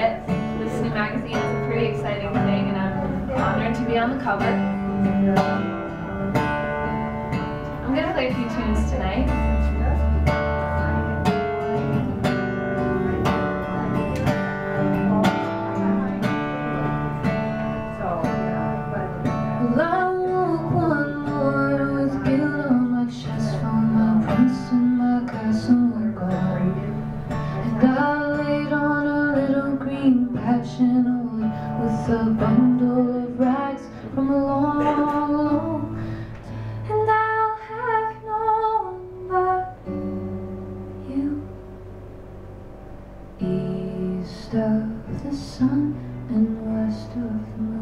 This new magazine is a pretty exciting thing, and I'm honored to be on the cover. I'm going to play a few tunes tonight. love. passionately with a bundle of rags from a long, long and I'll have no one but you. East of the sun and west of the moon.